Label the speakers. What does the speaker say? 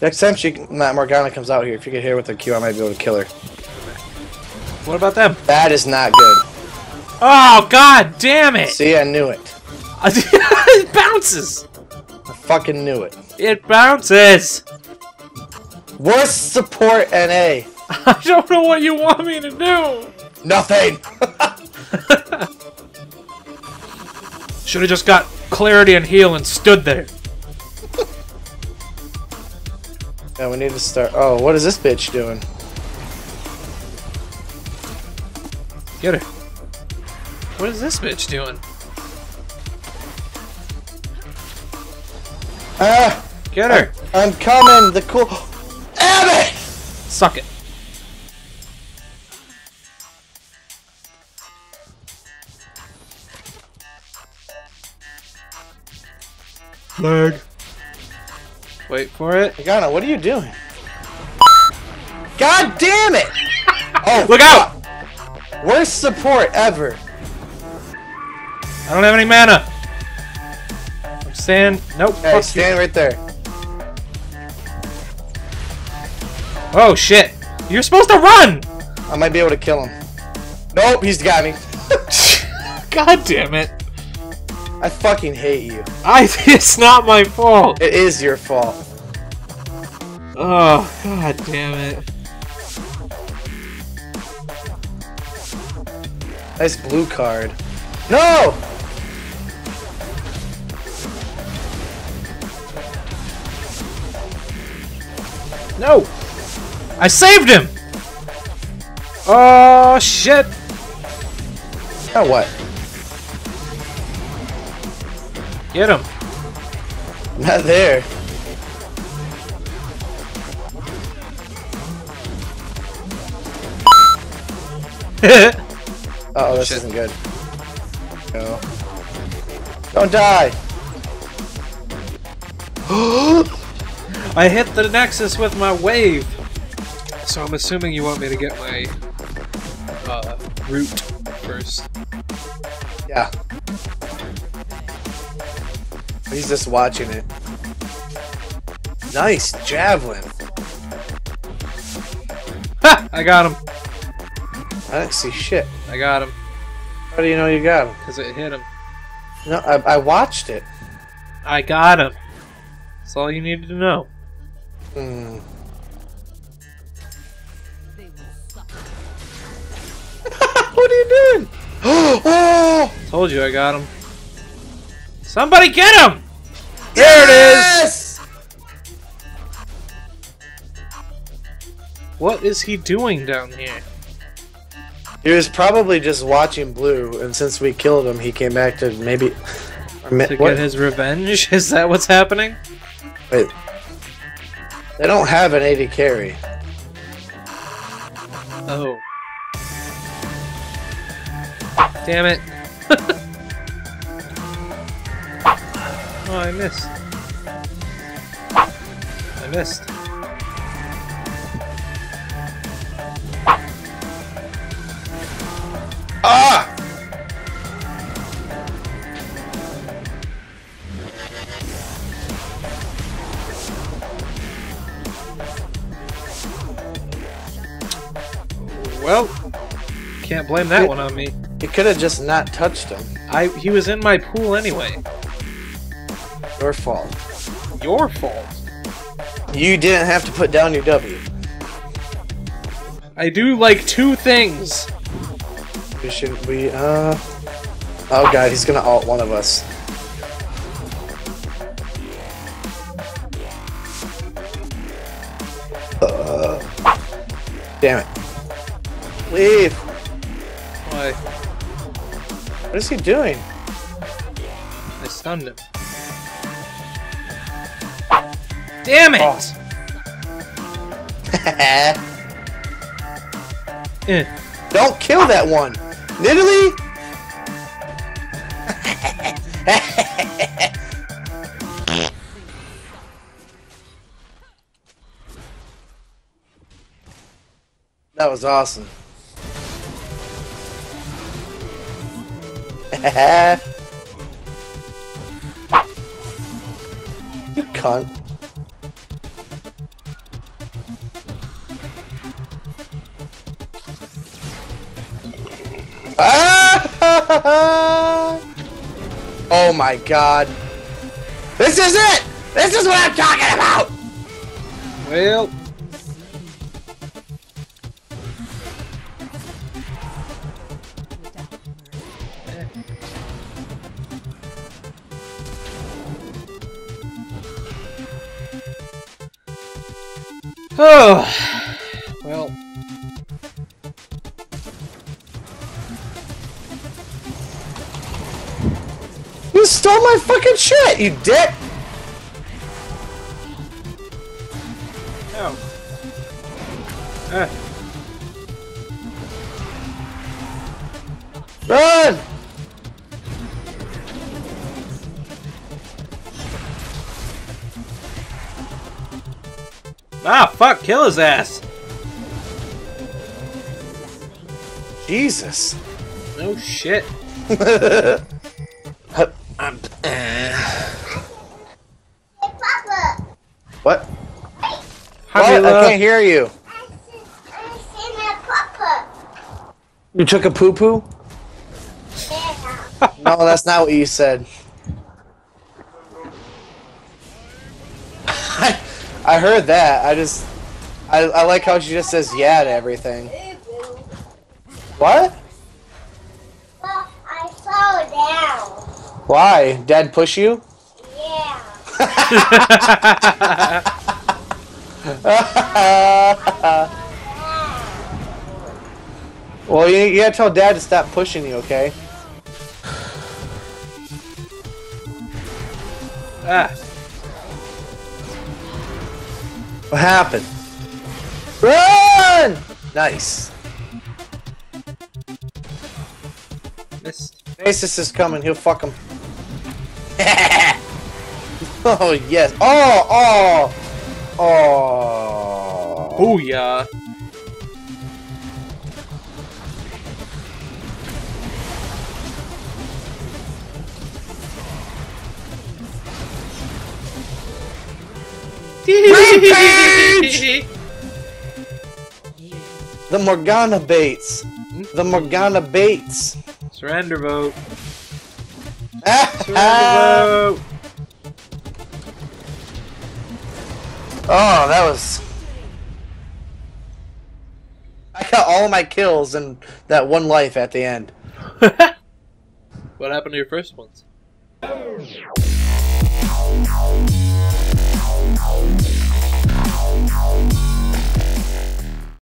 Speaker 1: Next time she, Matt Morgana comes out here, if you get hit with a Q, I might be able to kill her.
Speaker 2: What about them?
Speaker 1: That is not good.
Speaker 2: Oh, god damn it!
Speaker 1: See, I knew it.
Speaker 2: it bounces!
Speaker 1: I fucking knew it.
Speaker 2: It bounces!
Speaker 1: Worst support NA.
Speaker 2: I don't know what you want me to do!
Speaker 1: Nothing.
Speaker 2: Should have just got clarity and heal and stood there.
Speaker 1: yeah, we need to start. Oh, what is this bitch doing?
Speaker 2: Get her. What is this bitch doing?
Speaker 1: Ah,
Speaker 2: Get her!
Speaker 1: I'm coming. The cool. Damn it!
Speaker 2: Suck it. Leg. Wait for it.
Speaker 1: Morgana, what are you doing? God damn it! Oh,
Speaker 2: Look out!
Speaker 1: fuck. Worst support ever.
Speaker 2: I don't have any mana. I'm staying. Nope.
Speaker 1: Hey,
Speaker 2: fuck
Speaker 1: stand right there.
Speaker 2: Oh shit! You're supposed to run.
Speaker 1: I might be able to kill him. Nope, he's got me.
Speaker 2: God damn it!
Speaker 1: I fucking hate you.
Speaker 2: I. It's not my fault.
Speaker 1: It is your fault.
Speaker 2: Oh god damn it!
Speaker 1: Nice blue card. No!
Speaker 2: No! I saved him! Oh shit!
Speaker 1: Now what?
Speaker 2: Get him!
Speaker 1: Not there. Uh oh, this
Speaker 2: Shit.
Speaker 1: isn't good. No. Don't die!
Speaker 2: I hit the Nexus with my wave! So I'm assuming you want me to get my uh, root first.
Speaker 1: Yeah. He's just watching it. Nice javelin.
Speaker 2: Ha! I got him!
Speaker 1: I didn't see shit.
Speaker 2: I got him.
Speaker 1: How do you know you got him?
Speaker 2: Because it hit him.
Speaker 1: No, I, I watched it.
Speaker 2: I got him! That's all you needed to know.
Speaker 1: Hmm. what are you doing? oh!
Speaker 2: Told you I got him. Somebody get him!
Speaker 1: There it is!
Speaker 2: What is he doing down here?
Speaker 1: He was probably just watching blue, and since we killed him, he came back to maybe. or mi-
Speaker 2: To
Speaker 1: what?
Speaker 2: get his revenge? Is that what's happening?
Speaker 1: Wait. They don't have an AD carry.
Speaker 2: Oh. Damn it. oh, I missed. I missed.
Speaker 1: Ah!
Speaker 2: Well, can't blame that one on me.
Speaker 1: You could have just not touched him.
Speaker 2: I he was in my pool anyway.
Speaker 1: Your fault.
Speaker 2: Your fault.
Speaker 1: You didn't have to put down your W.
Speaker 2: I do like two things.
Speaker 1: We should. We. Uh. Oh god, he's gonna ult one of us. Uh, damn it. Leave.
Speaker 2: Why?
Speaker 1: What is he doing?
Speaker 2: I stunned him. Damn it!
Speaker 1: Oh.
Speaker 2: Eh.
Speaker 1: Don't kill that one! Nidalee? that was awesome. you cunt. Oh my god. This is it! This is what I'm talking about!
Speaker 2: Well, oh,
Speaker 1: stole my fucking shit, you dick!
Speaker 2: oh. Ah,
Speaker 1: Run!
Speaker 2: ah, fuck, kill his ass.
Speaker 1: Jesus.
Speaker 2: No shit.
Speaker 1: I'm,
Speaker 3: Papa,
Speaker 1: what?
Speaker 2: Hi,
Speaker 1: What? I can't hear you.
Speaker 3: I see, I see.
Speaker 1: You took a poo poo?
Speaker 3: Yeah.
Speaker 1: No, that's not what you said. I, I heard that. I just. I, I like how she just says yeah to everything. What?
Speaker 3: Well, I fell down.
Speaker 1: Why? Dad push you?
Speaker 3: Yeah.
Speaker 1: well, you, you gotta tell Dad to stop pushing you, okay?
Speaker 2: ah,
Speaker 1: What happened? Run! Nice.
Speaker 2: missed.
Speaker 1: Basis is coming. He'll fuck him. Oh yes. Oh oh oh.
Speaker 2: Booyah.
Speaker 1: Rampage! The Morgana baits. The Morgana baits.
Speaker 2: Surrender vote.
Speaker 1: oh,
Speaker 2: Surrender vote.
Speaker 1: Oh, that was... I got all my kills and that one life at the end.
Speaker 2: what happened to your first ones?